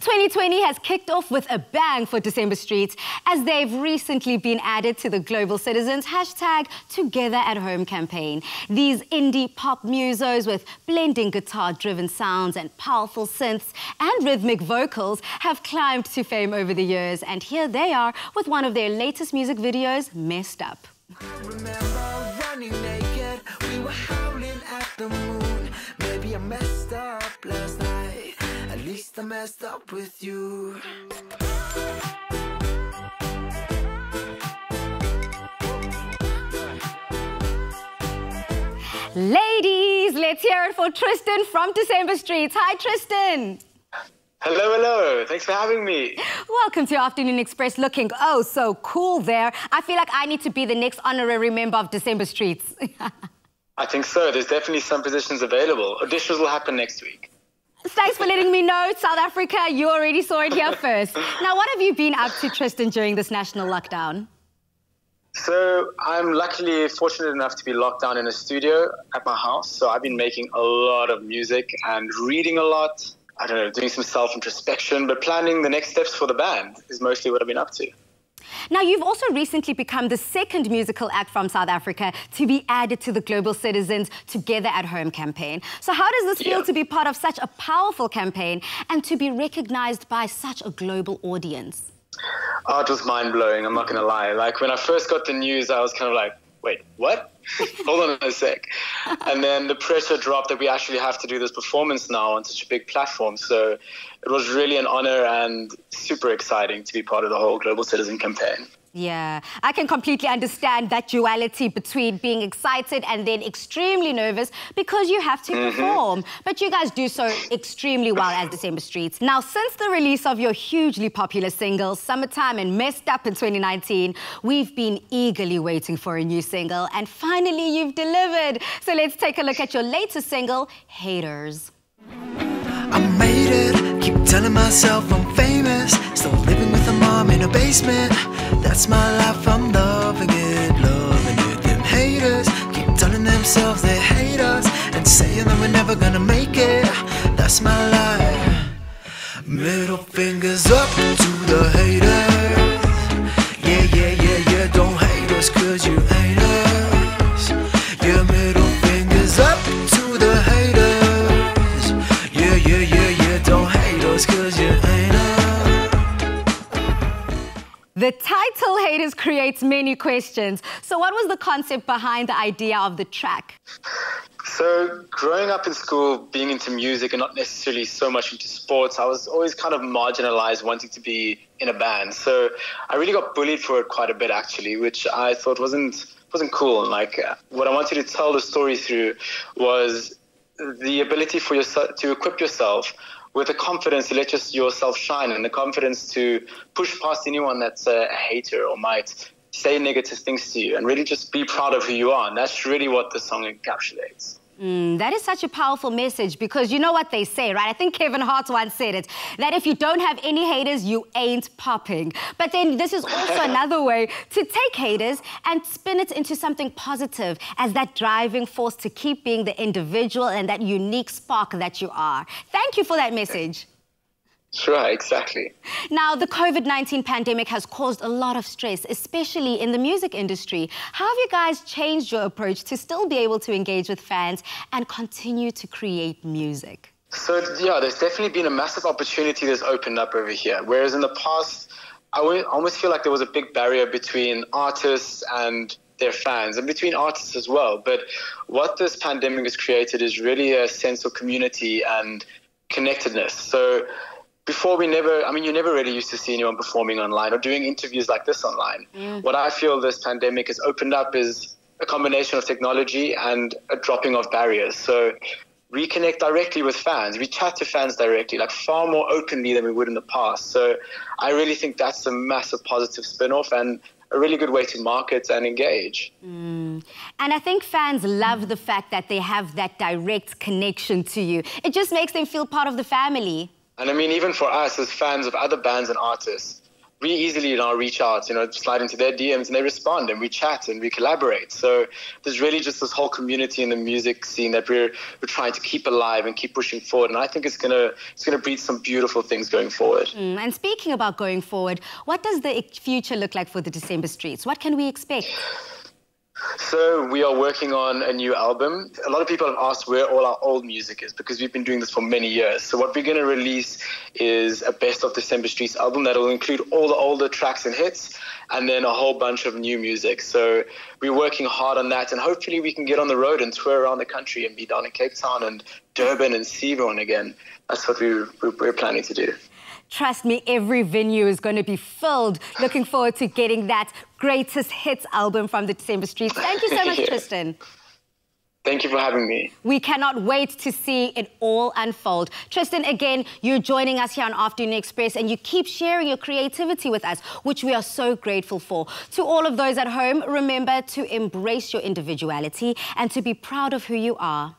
2020 has kicked off with a bang for December Streets as they've recently been added to the Global Citizens hashtag Together at Home campaign. These indie pop musos with blending guitar-driven sounds and powerful synths and rhythmic vocals have climbed to fame over the years and here they are with one of their latest music videos, Messed Up. Maybe up last night least I messed up with you. Ladies, let's hear it for Tristan from December Streets. Hi, Tristan. Hello, hello. Thanks for having me. Welcome to Afternoon Express. Looking oh so cool there. I feel like I need to be the next honorary member of December Streets. I think so. There's definitely some positions available. Auditions will happen next week. Thanks for letting me know, South Africa. You already saw it here first. Now, what have you been up to, Tristan, during this national lockdown? So I'm luckily fortunate enough to be locked down in a studio at my house. So I've been making a lot of music and reading a lot. I don't know, doing some self introspection, but planning the next steps for the band is mostly what I've been up to. Now, you've also recently become the second musical act from South Africa to be added to the Global Citizens Together at Home campaign. So how does this feel yeah. to be part of such a powerful campaign and to be recognized by such a global audience? Oh, it was mind-blowing, I'm not going to lie. Like, when I first got the news, I was kind of like, wait, what? Hold on a sec. And then the pressure dropped that we actually have to do this performance now on such a big platform. So it was really an honor and super exciting to be part of the whole Global Citizen campaign. Yeah, I can completely understand that duality between being excited and then extremely nervous because you have to mm -hmm. perform. But you guys do so extremely well as December Streets. Now, since the release of your hugely popular single, Summertime and Messed Up in 2019, we've been eagerly waiting for a new single, and finally you've delivered. So let's take a look at your latest single, Haters. I made it, keep telling myself I'm famous, still living in a basement. That's my life, I'm loving it, loving it. Them haters keep telling themselves they hate us and saying that we're never gonna make it. That's my life. Middle fingers up to the haters. The title Haters creates many questions. So what was the concept behind the idea of the track? So growing up in school, being into music and not necessarily so much into sports, I was always kind of marginalized wanting to be in a band. So I really got bullied for it quite a bit actually, which I thought wasn't wasn't cool. Like what I wanted to tell the story through was the ability for yourself to equip yourself with the confidence to let just yourself shine and the confidence to push past anyone that's a hater or might say negative things to you and really just be proud of who you are. And that's really what the song encapsulates. Mm, that is such a powerful message because you know what they say, right? I think Kevin Hart once said it, that if you don't have any haters, you ain't popping. But then this is also another way to take haters and spin it into something positive as that driving force to keep being the individual and that unique spark that you are. Thank you for that message. Sure, exactly. Now, the COVID-19 pandemic has caused a lot of stress, especially in the music industry. How have you guys changed your approach to still be able to engage with fans and continue to create music? So, yeah, there's definitely been a massive opportunity that's opened up over here. Whereas in the past, I almost feel like there was a big barrier between artists and their fans and between artists as well. But what this pandemic has created is really a sense of community and connectedness. So before we never, I mean, you never really used to see anyone performing online or doing interviews like this online. What I feel this pandemic has opened up is a combination of technology and a dropping of barriers. So reconnect directly with fans. We chat to fans directly, like far more openly than we would in the past. So I really think that's a massive positive spin-off and a really good way to market and engage. Mm. And I think fans love the fact that they have that direct connection to you. It just makes them feel part of the family. And I mean, even for us as fans of other bands and artists, we easily now reach out, you know, slide into their DMs and they respond and we chat and we collaborate. So there's really just this whole community in the music scene that we're we're trying to keep alive and keep pushing forward. And I think it's gonna it's gonna breed some beautiful things going forward. Mm, and speaking about going forward, what does the future look like for the December Streets? What can we expect? So we are working on a new album. A lot of people have asked where all our old music is because we've been doing this for many years. So what we're going to release is a best of December Streets album that will include all the older tracks and hits and then a whole bunch of new music. So we're working hard on that and hopefully we can get on the road and tour around the country and be down in Cape Town and Durban and Seaborn again. That's what we, we're planning to do. Trust me, every venue is going to be filled. Looking forward to getting that greatest hits album from the December Streets. Thank you so much, Tristan. Thank you for having me. We cannot wait to see it all unfold. Tristan, again, you're joining us here on Afternoon Express and you keep sharing your creativity with us, which we are so grateful for. To all of those at home, remember to embrace your individuality and to be proud of who you are.